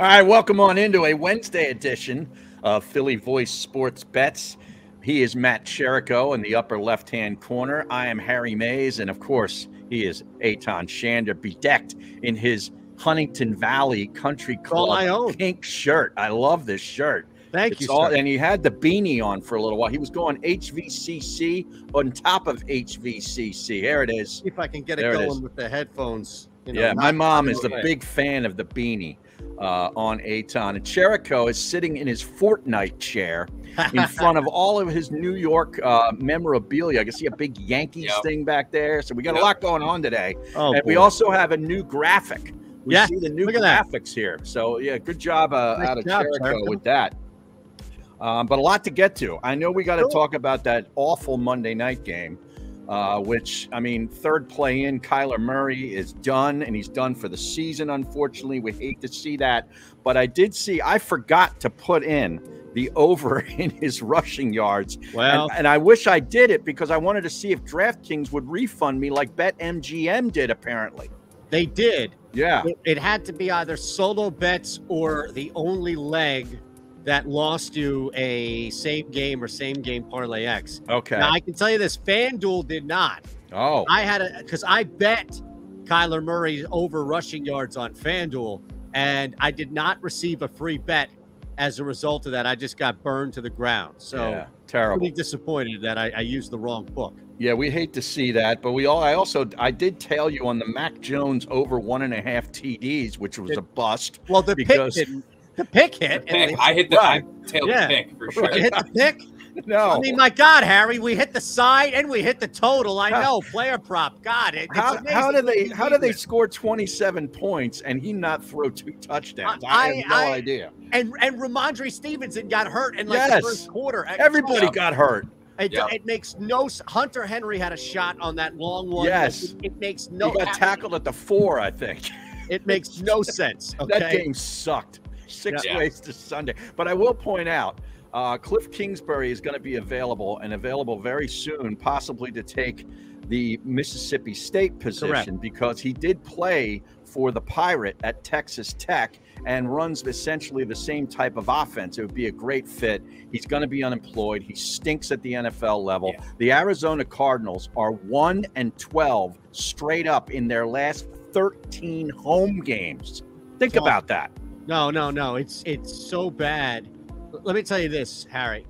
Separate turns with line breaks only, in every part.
All right, welcome on into a Wednesday edition of Philly Voice Sports Bets. He is Matt Chirico in the upper left hand corner. I am Harry Mayes, and of course, he is Eytan Shander, bedecked in his Huntingdon Valley Country Club pink shirt. I love this shirt.
Thank it's you.
All, and he had the beanie on for a little while. He was going HVCC on top of HVCC. Here it is.
See if I can get it there going it with the headphones.
You know, yeah, my mom is a big fan of the beanie uh, on Eytan. And Chirico is sitting in his Fortnite chair in front of all of his New York uh, memorabilia. I can see a big Yankees yep. thing back there. So we got yep. a lot going on today. Oh, and boy. we also have a new graphic. We yeah, see the new graphics here. So yeah, good job uh, nice out of job, Chirico with that. Um, but a lot to get to. I know we got to cool. talk about that awful Monday night game uh, which I mean, third play in, Kyler Murray is done, and he's done for the season. Unfortunately, we hate to see that, but I did see. I forgot to put in the over in his rushing yards.
Well,
and, and, I wish I did it because I wanted to see if DraftKings would refund me like BetMGM did. Apparently,
they did.
Yeah,
it, it had to be either solo bets or the only leg that lost you a same game or same game parlay X.
Okay.
Now I can tell you this: FanDuel did not.
Oh.
I had a because I bet Kyler Murray over rushing yards on FanDuel, and I did not receive a free bet as a result of that. I just got burned to the ground. So
yeah, terrible.
Pretty disappointed that I, I used the wrong book.
Yeah, we hate to see that, but we all. I also I did tell you on the Mac Jones over one and a half TDs, which was it, a bust.
Well, the because, pick didn't
the
pick hit.
The pick. I hit the right. I tailed yeah. the pick for sure.
You hit the pick.
No.
I mean, my God, Harry, we hit the side and we hit the total. I know, player prop. God, it,
how, how do they how do they score 27 points and he not throw two touchdowns? I, I have no I, idea.
And and Rhamondre Stevenson got hurt in like yes. the first quarter.
Everybody got hurt.
It, yep. it, makes no. Hunter Henry had a shot on that long one.
Yes,
it, it makes no.
He got tackled at the four, I think.
It makes no sense. Okay?
That game sucked six yeah. ways to Sunday. But I will point out, uh, Cliff Kingsbury is going to be available and available very soon, possibly to take the Mississippi State position Correct. because he did play for the Pirate at Texas Tech and runs essentially the same type of offense. It would be a great fit. He's going to be unemployed. He stinks at the NFL level. Yeah. The Arizona Cardinals are 1 and 12 straight up in their last 13 home games. Think about that.
No, no, no. It's it's so bad. Let me tell you this, Harry.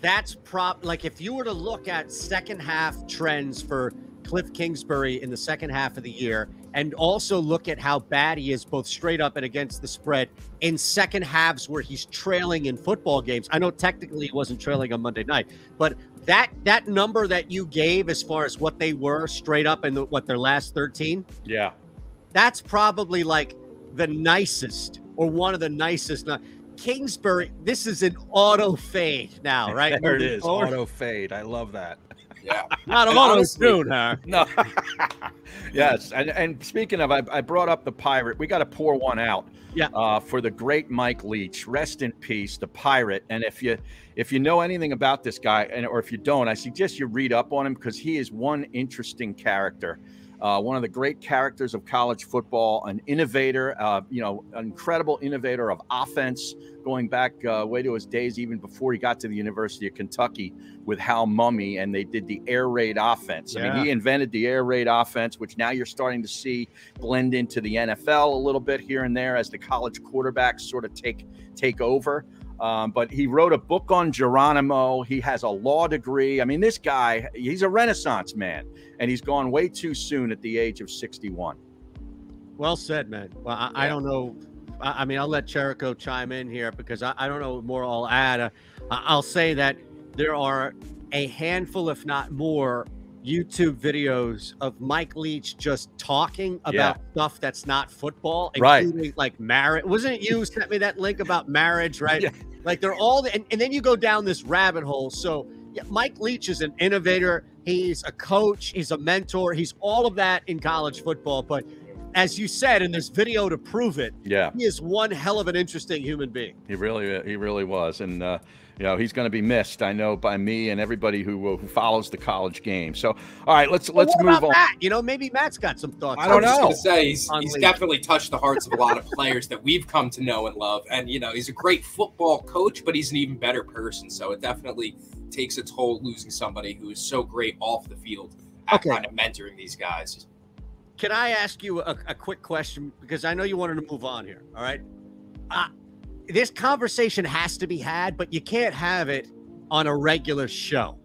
That's prop like if you were to look at second half trends for Cliff Kingsbury in the second half of the year and also look at how bad he is both straight up and against the spread in second halves where he's trailing in football games. I know technically he wasn't trailing on Monday night, but that that number that you gave as far as what they were straight up in the, what their last 13,
yeah.
That's probably like the nicest or one of the nicest. Not, Kingsbury, this is an auto fade now, right?
there it is, forward. auto fade. I love that.
Yeah,
not a auto tune, huh?
No. yes, and, and speaking of, I, I brought up the pirate. We got to pour one out.
Yeah.
Uh, for the great Mike Leach, rest in peace, the pirate. And if you if you know anything about this guy, and or if you don't, I suggest you read up on him because he is one interesting character uh, one of the great characters of college football, an innovator, uh, you know, an incredible innovator of offense, going back uh, way to his days even before he got to the University of Kentucky with Hal Mumme, and they did the air raid offense. Yeah. I mean, he invented the air raid offense, which now you're starting to see blend into the NFL a little bit here and there as the college quarterbacks sort of take take over. Um, but he wrote a book on Geronimo. He has a law degree. I mean, this guy, he's a renaissance man, and he's gone way too soon at the age of 61.
Well said, man. Well, I, yeah. I don't know. I, I, mean, I'll let Chirico chime in here because I, I don't know more I'll add. Uh, I'll say that there are a handful, if not more, YouTube videos of Mike Leach just talking about yeah. stuff that's not football, including
right.
like marriage. Wasn't it you sent me that link about marriage, right? Yeah. Like they're all, the, and, and then you go down this rabbit hole. So yeah, Mike Leach is an innovator. He's a coach. He's a mentor. He's all of that in college football. But as you said, and there's video to prove it.
Yeah,
he is one hell of an interesting human being.
He really, he really was, and uh, you know he's going to be missed. I know by me and everybody who, who follows the college game. So, all right, let's let's move on.
Matt? You know, maybe Matt's got some thoughts.
I don't
I
know.
Just gonna say he's, he's definitely touched the hearts of a lot of players that we've come to know and love, and you know he's a great football coach, but he's an even better person. So it definitely takes a toll losing somebody who is so great off the field
Okay.
kind of mentoring these guys.
Can I ask you a, a quick question because I know you wanted to move on here. All right, uh, this conversation has to be had, but you can't have it on a regular show.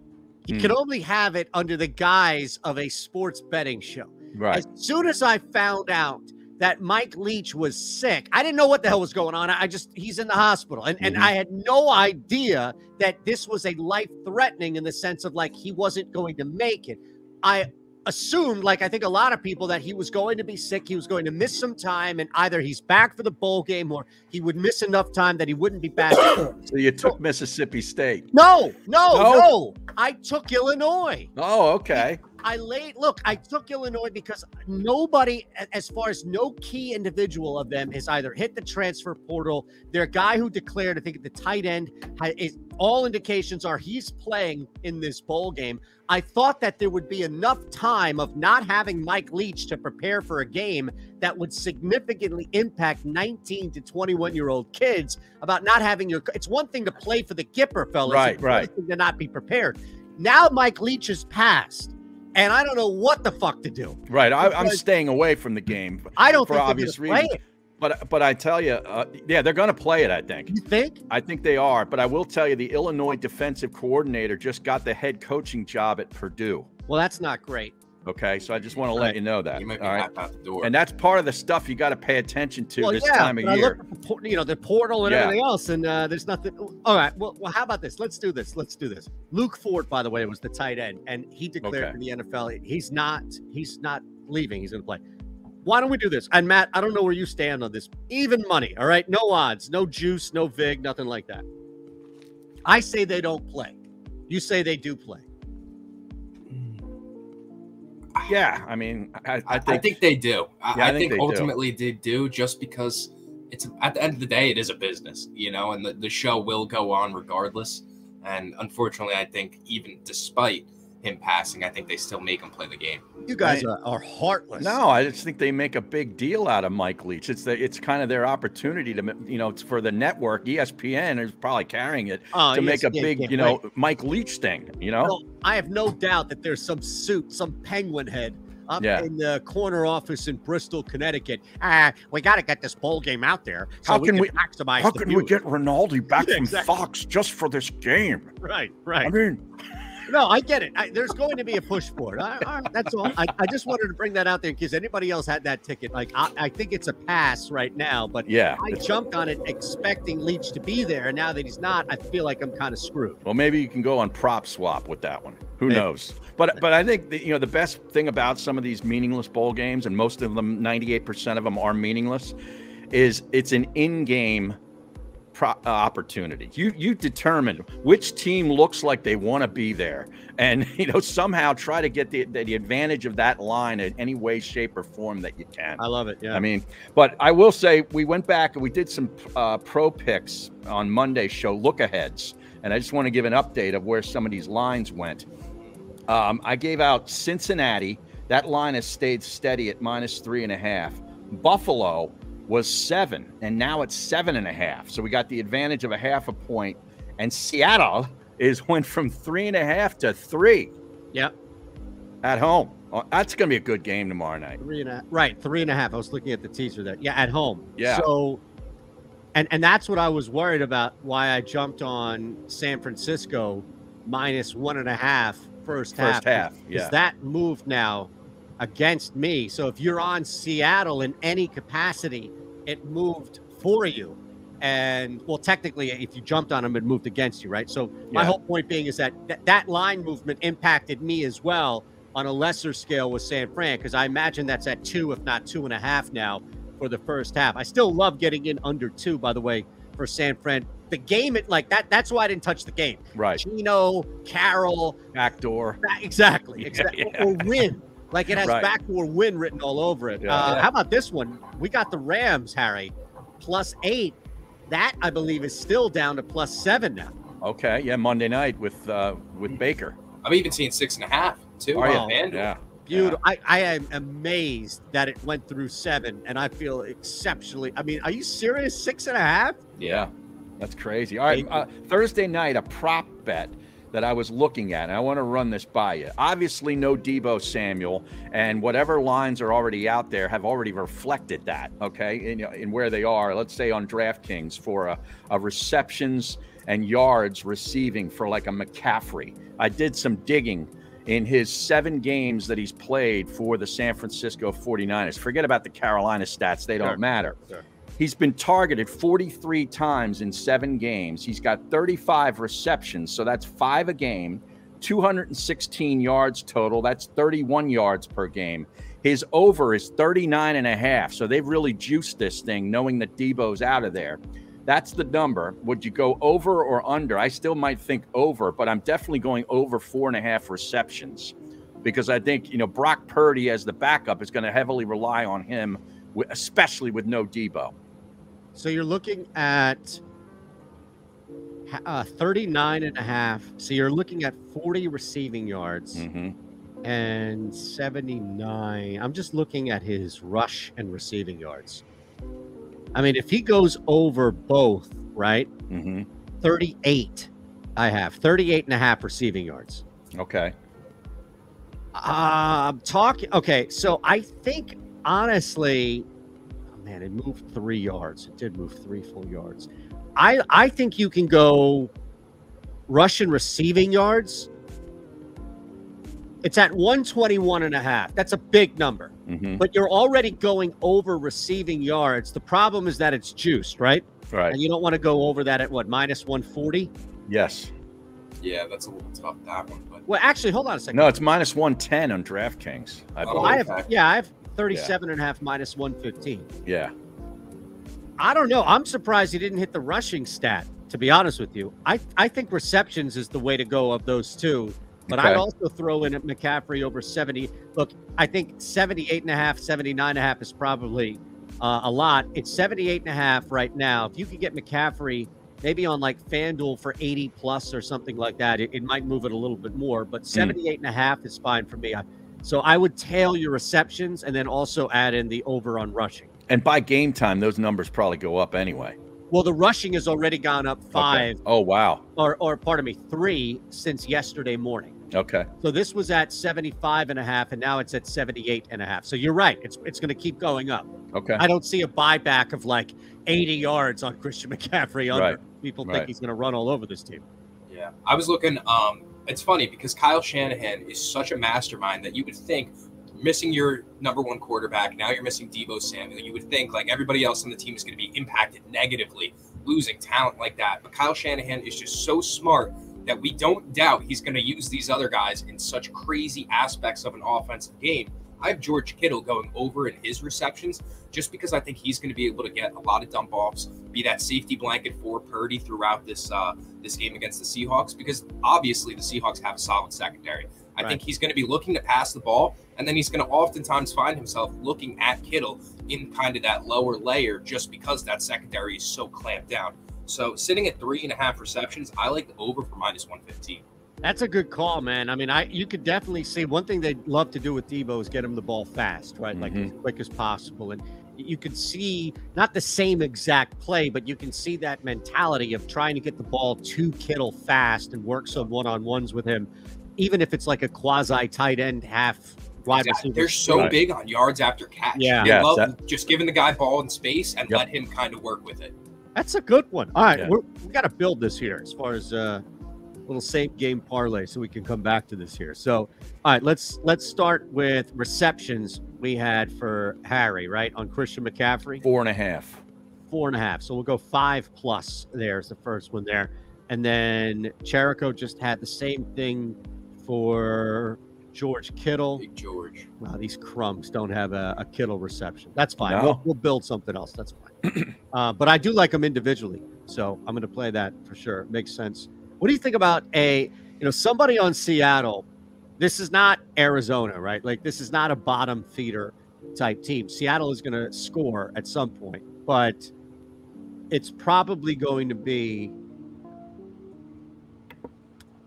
You
Hmm.
can only have it under the guise of a sports betting show.
Right.
As soon as I found out that Mike Leach was sick, I didn't know what the hell was going on. I just he's in the hospital, and and
Mhm.
I had no idea that this was a life threatening in the sense of like he wasn't going to make it. I assumed, like I think a lot of people, that he was going to be sick. He was going to miss some time, and either he's back for the bowl game or he would miss enough time that he wouldn't be back.
So you took Mississippi State.
no, no,
No?
no. I took Illinois.
Oh, okay.
I laid look, I took Illinois because nobody, as far as no key individual of them, has either hit the transfer portal. Their guy who declared, I think, at the tight end, is, all indications are he's playing in this bowl game. I thought that there would be enough time of not having Mike Leach to prepare for a game that would significantly impact 19 to 21 year old kids about not having your. It's one thing to play for the Gipper, fellas.
Right,
It's
right.
thing To not be prepared. Now Mike Leach is passed and I don't know what the fuck to do.
Right. I, I'm staying away from the game.
I don't
For
think
obvious reasons. But but I tell you, uh, yeah, they're going to play it. I think.
You think?
I think they are. But I will tell you, the Illinois defensive coordinator just got the head coaching job at Purdue.
Well, that's not great.
Okay, so I just want to let you know that.
You might be
all right.
out the door.
And that's part of the stuff you got to pay attention to
well,
this
yeah,
time of year.
look at the, por- you know, the portal and
Yeah.
everything else, and uh, there's nothing. All right. Well, well, how about this? Let's do this. Let's do this. Luke Ford, by the way, was the tight end, and he declared
Okay.
for the NFL. He's not. He's not leaving. He's going to play. Why don't we do this? And Matt, I don't know where you stand on this. Even money. All right. No odds. No juice. No vig. Nothing like that. I say they don't play. You say they do play.
Yeah, I mean, I, I
I,
think,
think they do. I,
Yeah, I think
think,
they do.
ultimately they do just because it's at the end of the day, it is a business, you know, and the, the show will go on regardless. And unfortunately, I think even despite him passing, I think they still make him play the game.
You guys
Right.
are, are heartless.
no, I just think they make a big deal out of Mike Leach. It's the, it's kind of their opportunity to, you know, it's for the network. ESPN is probably carrying it
Oh,
to make a big,
can't
you know, Mike Leach thing. You know,
Well, I have no doubt that there's some suit, some penguin head up
Yeah.
in the corner office in Bristol, Connecticut. Ah, we got to get this bowl game out there. So
How
we
can
can
we-
maximize
how
the
can we get Rinaldi back
Yeah,
from
exactly.
Fox just for this game?
right, right.
I mean,
No, I get it. I, there's going to be a push for it. I, that's all. I, I just wanted to bring that out there in case anybody else had that ticket. Like, I, I think it's a pass right now, but
yeah.
I jumped on it expecting Leach to be there. And now that he's not, I feel like I'm kind of screwed.
Well, maybe you can go on PropSwap with that one. Who
Maybe.
knows? But but I think that, you know the best thing about some of these meaningless bowl games, and most of them, ninety eight percent of them are meaningless, is it's an in game pro- uh, opportunity. You you determine which team looks like they want to be there, and you know somehow try to get the, the the advantage of that line in any way, shape, or form that you can.
I love it. Yeah.
I mean, but I will say we went back and we did some uh, pro picks on Monday show, look aheads, and I just want to give an update of where some of these lines went. Um, I gave out Cincinnati. That line has stayed steady at minus three and a half. Buffalo was seven, and now it's seven and a half. So we got the advantage of a half a point. And Seattle is went from three and a half to three
Yep.
at home. Uh, That's going to be a good game tomorrow night.
Three and a right, three and a half. I was looking at the teaser there. Yeah, at home.
Yeah.
So, and and that's what I was worried about. Why I jumped on San Francisco minus one and a half first half.
First half, yeah.
that moved now against me. So if you're on Seattle in any capacity, it moved for you. And well, technically, if you jumped on them, it moved against you, right? So my
Yeah.
whole point being is that th- that line movement impacted me as well on a lesser scale with San Fran because I imagine that's at two, if not two and a half now for the first half. I still love getting in under two, by the way, for San Fran. The game, it like that. That's why I didn't touch the game.
Right.
Chino, Carroll,
Backdoor.
that- exactly,
Yeah,
exactly,
yeah.
or win. Like it has
Right.
backdoor win written all over it.
Yeah.
Uh,
Yeah.
How about this one? We got the Rams, Harry, plus eight. That I believe is still down to plus seven now.
Okay, yeah, Monday night with uh, with Baker.
I'm even seeing six and a half too.
Are you?
on FanDuel.
Yeah,
Beautiful. I, I am amazed that it went through seven, and I feel exceptionally. I mean, are you serious? Six and a half?
yeah, that's crazy. All right, uh, Thursday night, a prop bet that I was looking at, and I want to run this by you. Obviously, no Debo Samuel, and whatever lines are already out there have already reflected that. Okay, in, in where they are. Let's say on DraftKings for a, a receptions and yards receiving for like a McCaffrey. I did some digging in his seven games that he's played for the San Francisco 49ers. Forget about the Carolina stats, they don't
Sure.
matter.
Sure.
He's been targeted 43 times in seven games. He's got 35 receptions, so that's five a game, 216 yards total. That's 31 yards per game. His over is 39 and a half. So they've really juiced this thing, knowing that Debo's out of there. That's the number. Would you go over or under? I still might think over, but I'm definitely going over four and a half receptions because I think, you know, Brock Purdy as the backup is going to heavily rely on him, especially with no Debo.
So you're looking at uh, 39 and a half. So you're looking at 40 receiving yards
hmm
and 79. I'm just looking at his rush and receiving yards. I mean, if he goes over both, right?
hmm
38 I have 38 and a half receiving yards.
Okay.
Uh, I'm talking. Okay, so I think honestly, man, it moved three yards. It did move three full yards. I I think you can go Russian receiving yards. It's at 121 and a half. That's a big number,
hmm
but you're already going over receiving yards. The problem is that it's juiced, right?
Right.
And you don't want to go over that at what minus 140.
Yes.
Yeah, that's a little tough that one. But
Well, actually, hold on a second.
No, it's minus 110 on DraftKings. I
Oh.
I have
Okay.
yeah, I have 37 and a half minus 115.
yeah.
I don't know. I'm surprised he didn't hit the rushing stat. To be honest with you, I I think receptions is the way to go of those two. But
Okay.
I'd also throw in at McCaffrey over 70. Look, I think 78 and a half, 79 and a half is probably uh, a lot. It's 78 and a half right now. If you could get McCaffrey maybe on like FanDuel for 80 plus or something like that, it, it might move it a little bit more. But 78 and a half is fine for me. I, so I would tail your receptions and then also add in the over on rushing.
And by game time, those numbers probably go up anyway.
Well, the rushing has already gone up
Okay.
five
Oh, wow.
or, or pardon me, three since yesterday morning.
Okay.
So this was at 75 and a half, and now it's at 78 and a half. So you're right. It's it's going to keep going up.
Okay.
I don't see a buyback of like 80 yards on Christian McCaffrey under.
Right.
People
Right.
think he's going to run all over this team.
Yeah, I was looking. Um, it's funny because Kyle Shanahan is such a mastermind that you would think missing your number one quarterback, now you're missing Debo Samuel. You would think like everybody else on the team is going to be impacted negatively, losing talent like that. But Kyle Shanahan is just so smart that we don't doubt he's going to use these other guys in such crazy aspects of an offensive game. I have George Kittle going over in his receptions just because I think he's going to be able to get a lot of dump offs, be that safety blanket for Purdy throughout this uh, this game against the Seahawks because obviously the Seahawks have a solid secondary. I
Right.
think he's going to be looking to pass the ball, and then he's going to oftentimes find himself looking at Kittle in kind of that lower layer just because that secondary is so clamped down. So sitting at three and a half receptions, I like the over for minus 115.
That's a good call, man. I mean, I you could definitely see one thing they'd love to do with Debo is get him the ball fast, right? Like as quick as possible. And you could see not the same exact play, but you can see that mentality of trying to get the ball to Kittle fast and work some one on ones with him, even if it's like a quasi tight end half wide
Exactly.
receiver.
They're so
Right.
big on yards after catch.
Yeah.
They
Yes,
love
that-
just giving the guy ball in space and
Yep.
let him kind of work with it.
That's a good one. All right,
Yeah.
we're, we got to build this here as far as uh, little same game parlay, so we can come back to this here. So, all right, let's let's start with receptions we had for Harry, right on Christian McCaffrey,
Four and a half.
four and a half. So we'll go five plus. There's the first one there, and then Chirico just had the same thing for George Kittle.
Big George.
Wow, these crumbs don't have a, a Kittle reception. That's fine.
No.
We'll, we'll build something else. That's fine. uh, but I do like them individually, so I'm going to play that for sure. Makes sense. What do you think about a, you know, somebody on Seattle this is not Arizona, right? Like this is not a bottom feeder type team. Seattle is going to score at some point, but it's probably going to be.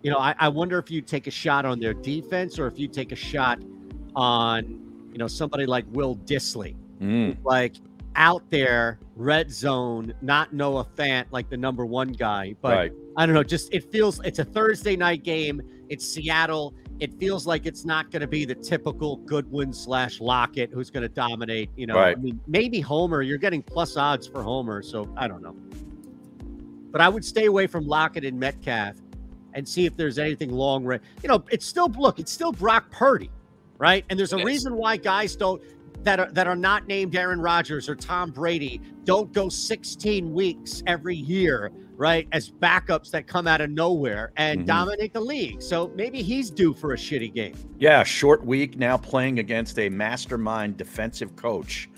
You know, I, I wonder if you take a shot on their defense or if you take a shot on, you know, somebody like Will Dissly,
Mm.
like out there, red zone, not Noah Fant, like the number one guy, but
right.
I don't know. Just it feels it's a Thursday night game. It's Seattle. It feels like it's not going to be the typical Goodwin slash Lockett who's going to dominate. You know,
Right.
I mean, maybe Homer. You're getting plus odds for Homer, so I don't know. But I would stay away from Lockett and Metcalf and see if there's anything long range. You know, it's still look, it's still Brock Purdy, right? And there's a
is.
reason why guys don't that are that are not named Aaron Rodgers or Tom Brady don't go 16 weeks every year, right? As backups that come out of nowhere and
Mhm.
dominate the league. So maybe he's due for a shitty game.
Yeah, short week now playing against a mastermind defensive coach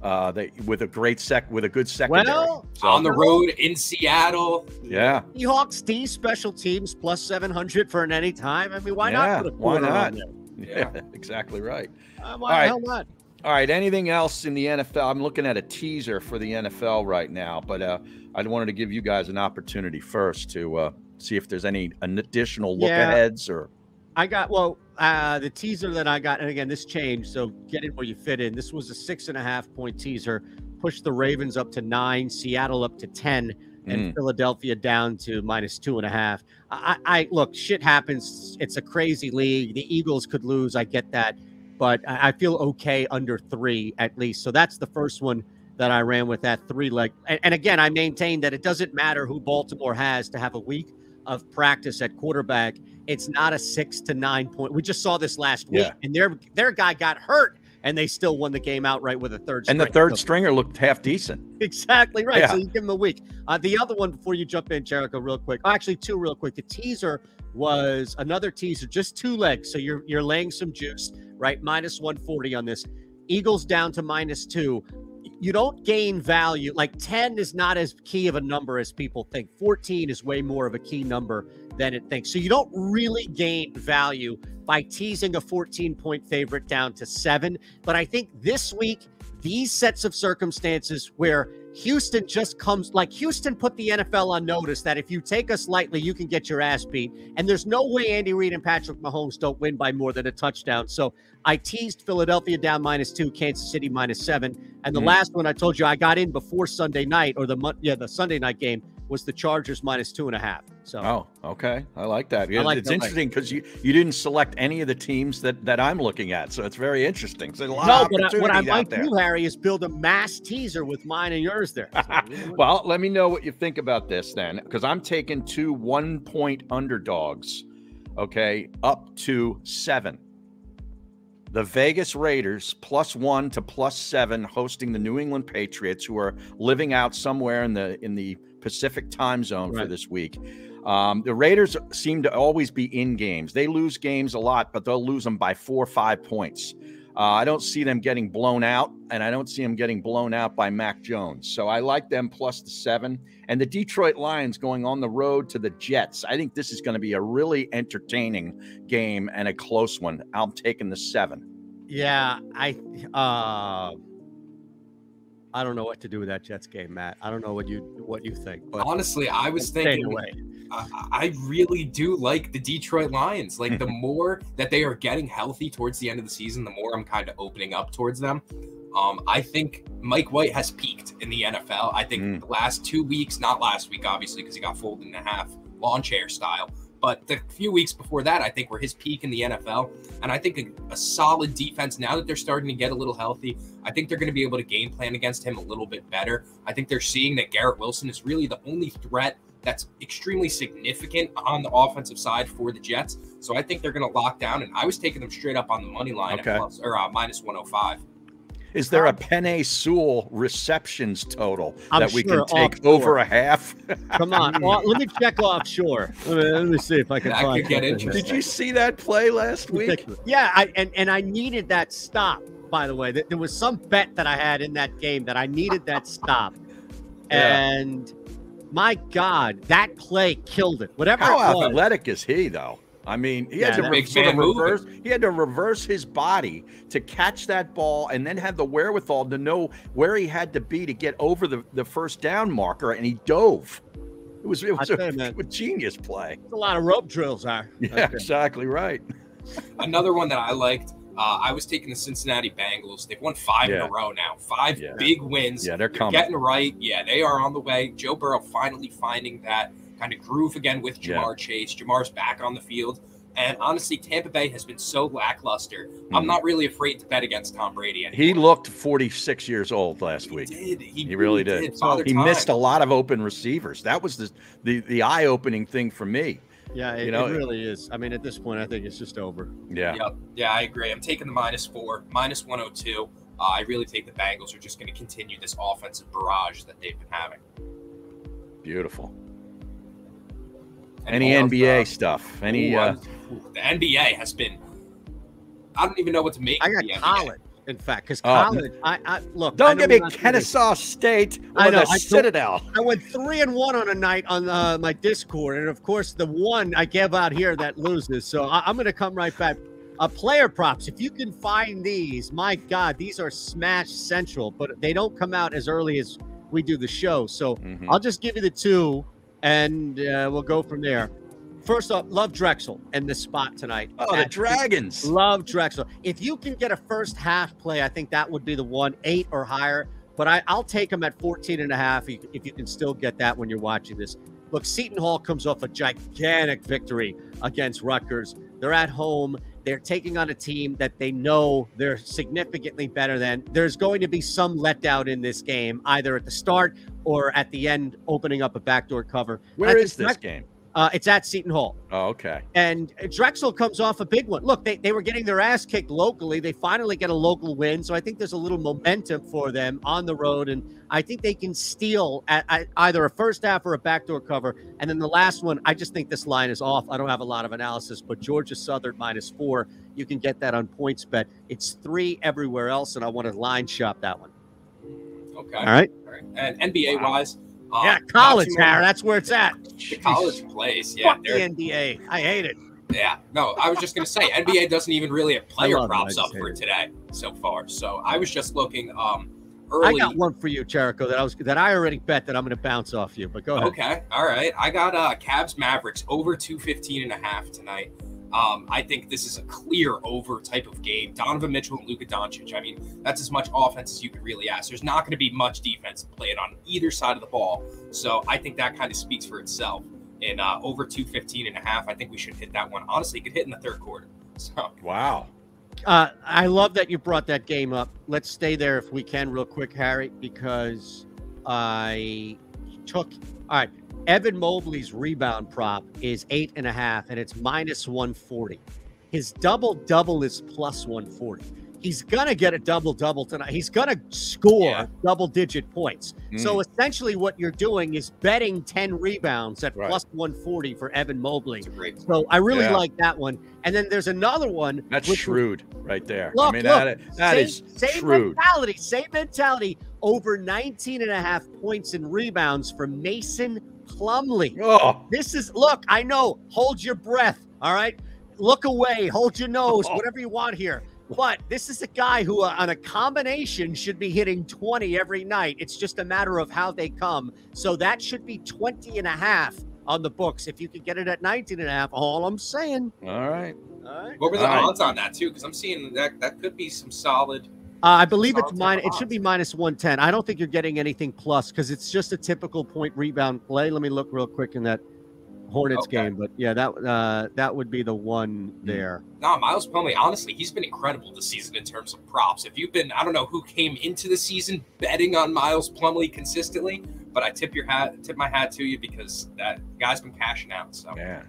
uh, that with a great sec with a good secondary.
Well,
So,
on the road in Seattle.
yeah,
Seahawks D special teams plus 700 for an anytime. I mean, why
Yeah,
not? Put a
why not?
on there?
yeah, exactly right.
Uh, why
right.
the hell not?
All right. Anything else in the NFL? I'm looking at a teaser for the NFL right now, but uh, I wanted to give you guys an opportunity first to uh, see if there's any an additional look
Yeah.
aheads or
I got well, uh, the teaser that I got, and again, this changed. So get in where you fit in. This was a six and a half point teaser, pushed the Ravens up to nine, Seattle up to ten, and
Mm.
Philadelphia down to minus two and a half. I I- look, shit happens. It's a crazy league. The Eagles could lose. I get that, but I, feel okay under three at least. So that's the first one that I ran with that three leg. And, and again, I maintain that it doesn't matter who Baltimore has to have a week of practice at quarterback. It's not a six to nine point. We just saw this last week,
Yeah.
and their their guy got hurt, and they still won the game outright with a third.
and the third stringer looked half decent.
Exactly right.
Yeah.
So you give him a week. Uh, the other one before you jump in, Jericho, real quick. Oh, actually, two real quick. The teaser was another teaser, just two legs. So you're you're laying some juice, right? Minus 140 on this. Eagles down to minus two. You don't gain value. Like 10 is not as key of a number as people think. 14 is way more of a key number than it thinks. So you don't really gain value by teasing a 14 point favorite down to seven. But I think this week, these sets of circumstances where Houston just comes like Houston put the NFL on notice that if you take us lightly, you can get your ass beat. And there's no way Andy Reid and Patrick Mahomes don't win by more than a touchdown. So I teased Philadelphia down minus two, Kansas City minus seven. And the
Mhm.
last one I told you I got in before Sunday night or the yeah, the Sunday night game was the Chargers minus two and a half. So
Oh, okay. I like that. Yeah,
like
it's interesting because you, you didn't select any of the teams that, that I'm looking at, so it's very interesting. So a lot
no,
of
but I, what I
opportunities out
might
there.
do, Harry, is build a mass teaser with mine and yours there. So,
Well, let me know what you think about this then, because I'm taking two one point underdogs, okay, up to seven. The Vegas Raiders plus one to plus seven hosting the New England Patriots, who are living out somewhere in the in the Pacific time zone for this week. Um, the Raiders seem to always be in games. They lose games a lot, but they'll lose them by four or five points. Uh, I don't see them getting blown out, and I don't see them getting blown out by Mac Jones. So I like them plus the seven. And the Detroit Lions going on the road to the Jets. I think this is going to be a really entertaining game and a close one. I'm taking the seven.
Yeah, I uh I don't know what to do with that Jets game, Matt. I don't know what you what you think, but
Honestly, I was thinking
away.
I, I really do like the Detroit Lions. Like the more that they are getting healthy towards the end of the season, the more I'm kind of opening up towards them. Um, I think Mike White has peaked in the NFL. I think
Mm.
the last two weeks, not last week, obviously, because he got folded in half, lawn chair style. But the few weeks before that, I think were his peak in the NFL. And I think a, a solid defense, now that they're starting to get a little healthy, I think they're going to be able to game plan against him a little bit better. I think they're seeing that Garrett Wilson is really the only threat that's extremely significant on the offensive side for the Jets. So I think they're going to lock down. And I was taking them straight up on the money line
Okay.
at plus or uh, minus 105.
Is there a Penei Sewell receptions total
I'm
that we
sure
can take
offshore.
over a half?
Come on, well, let me check offshore. Let me, let me see if I can
That
find
could get
something.
interesting.
Did you see that play last week?
Yeah, I and and I needed that stop. By the way, There- there was some bet that I had in that game that I needed that stop,
Yeah.
and my God, that play killed it. Whatever
How
it was.
athletic is he, though? I mean, he
Yeah,
had to re- sort of
man moving.
reverse. He had to reverse his body to catch that ball, and then have the wherewithal to know where he had to be to get over the, the first down marker, and he dove. It was it was
I
a,
tell you, man.
a genius play.
There's a lot of rope drills are.
Yeah, exactly right.
Another one that I liked. Uh, I was taking the Cincinnati Bengals. They've won five in a row now. Five
Yeah.
big wins.
Yeah, they're
They're
coming.
getting right. Yeah, they are on the way. Joe Burrow finally finding that kind of groove again with
Yeah.
Ja'Marr Chase. Ja'Marr's back on the field. And honestly, Tampa Bay has been so lackluster. I'm
Mhm.
not really afraid to bet against Tom Brady anymore.
He looked 46 years old last
He
week.
did. He,
He really did.
Father
He
time.
missed a lot of open receivers. That was the the, the eye opening thing for me.
Yeah, it,
You know-
it really is. I mean, at this point, I think it's just over.
Yeah.
Yep. Yeah, I agree. I'm taking the minus four, minus 102. Uh, I really think the Bengals are just going to continue this offensive barrage that they've been having.
Beautiful.
And
Any
more of,
NBA
uh,
stuff? Any
ooh,
uh,
the NBA has been. I don't even know what to make.
I
of
got
the NBA.
college, in fact, because
Oh,
college. I, I look.
Don't
know
give me. Kennesaw State or
I know,
the
I
Citadel.
I went three and one on a night on uh, my Discord, and of course, the one I gave out here that loses. So I, I'm going to come right back. Uh, player props. If you can find these, my God, these are Smash Central, but they don't come out as early as we do the show. So
Mhm.
I'll just give you the two, and uh, we'll go from there. First off, love Drexel and the spot tonight.
Oh, the Dragons.
Love Drexel. If you can get a first half play, I think that would be the one, eight or higher. But I, I'll take them at 14 and a half if you can still get that when you're watching this. Look, Seton Hall comes off a gigantic victory against Rutgers. They're at home. They're taking on a team that they know they're significantly better than. There's going to be some letdown in this game, either at the start or at the end, opening up a backdoor cover.
Where is this game?
Uh, it's at Seton Hall.
Oh, okay.
And Drexel comes off a big one. Look, they, they were getting their ass kicked locally. They finally get a local win. So I think there's a little momentum for them on the road. And I think they can steal at, at either a first half or a backdoor cover. And then the last one, I just think this line is off. I don't have a lot of analysis, but Georgia Southern minus four, you can get that on PointsBet. It's three everywhere else. And I want to line shop that one.
Okay.
All right.
All right. And NBA
Wow.
wise, uh,
yeah, college,
too
Harry. That's where it's at.
The college place. Yeah.
Fuck the NBA. I hate it.
Yeah, no, I was just gonna say NBA doesn't even really have player
love
props up for
it.
today so far. So I was just looking um
I got one for you, Jericho, that I was that I already bet that I'm going to bounce off you. But go ahead.
Okay, all right. I got uh Cavs Mavericks over 215 and a half tonight. Um, I think this is a clear over type of game. Donovan Mitchell and Luka Doncic. I mean, that's as much offense as you could really ask. There's not going to be much defense played on either side of the ball. So I think that kind of speaks for itself. And uh, over 215 and a half, I think we should hit that one. Honestly, it could hit in the third quarter. So
Wow.
Uh, I love that you brought that game up. Let's stay there if we can, real quick, Harry, because I took. All right, Evan Mobley's rebound prop is eight and a half, and it's minus 140. His double double is plus 140. He's gonna get a double double tonight. He's gonna score
Yeah.
double digit points. So mm. essentially, what you're doing is betting 10 rebounds at
Right.
plus 140 for Evan Mobley.
it's a great.
So I really
Yeah.
like that one. And then there's another one.
That's shrewd right there.
Look,
I mean,
look,
that, that
same,
is
same
shrewd.
mentality, same mentality. Over 19 and a half points and rebounds for Mason Plumlee.
Oh,
This is look, I know, hold your breath. All right. Look away, hold your nose,
Oh.
whatever you want here. But this is a guy who, uh, on a combination, should be hitting 20 every night. It's just a matter of how they come. So that should be 20 and a half on the books. If you could get it at 19 and a half, all I'm saying.
all right.
All right.
What were the
All right.
odds on that too? Because I'm seeing that that could be some solid.
Uh, I believe it's
Solid
minus. It should be minus one ten. I don't think you're getting anything plus because it's just a typical point rebound play. Let me look real quick in that Hornets
Okay.
game, but yeah, that uh, that would be the one
Hmm.
there.
No, Miles Plumlee, honestly, he's been incredible this season in terms of props. If you've been, I don't know who came into the season betting on Miles Plumlee consistently, but I tip your hat, tip my hat to you because that guy's been cashing out. So
yeah.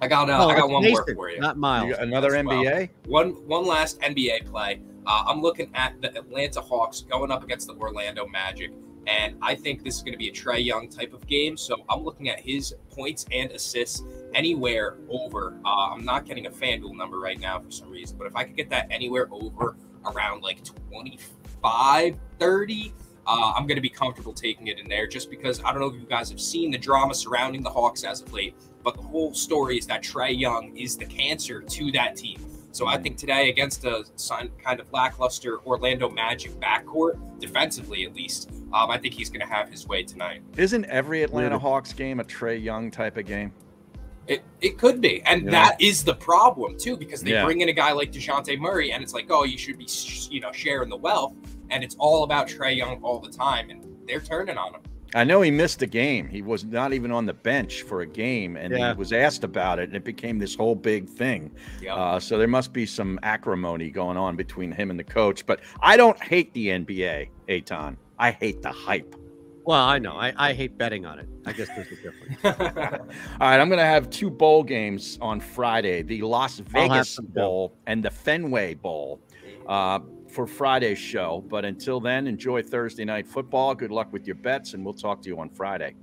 I got, uh,
Oh,
I got one
Mason,
more for you.
not Miles.
got another
As well.
NBA?
One, one last NBA play. Uh, I'm looking at the Atlanta Hawks going up against the Orlando Magic, and I think this is going to be a Trae Young type of game. So I'm looking at his points and assists anywhere over. Uh, I'm not getting a FanDuel number right now for some reason, but if I could get that anywhere over around like 25, 30, uh, I'm going to be comfortable taking it in there just because I don't know if you guys have seen the drama surrounding the Hawks as of late, but the whole story is that Trae Young is the cancer to that team. So I think today against a kind of lackluster Orlando Magic backcourt, defensively at least, um, I think he's going to have his way tonight.
Isn't every Atlanta Hawks game a Trae Young type of game?
It, it could be. And
Yeah.
that is the problem, too, because they
Yeah.
bring in a guy like Dejounte Murray, and it's like, oh, you should be, you know, sharing the wealth. And it's all about Trae Young all the time, and they're turning on him.
I know he missed a game. He was not even on the bench for a game, and
Yeah.
he was asked about it, and it became this whole big thing.
Yeah.
Uh, so there must be some acrimony going on between him and the coach. But I don't hate the NBA, Eytan. I hate the hype.
Well, I know. I, I hate betting on it. I guess there's a difference.
All right, I'm going to have two bowl games on Friday: the Las Vegas. Bowl and the Fenway Bowl uh, for Friday's show. But until then, enjoy Thursday night football. Good luck with your bets, and we'll talk to you on Friday.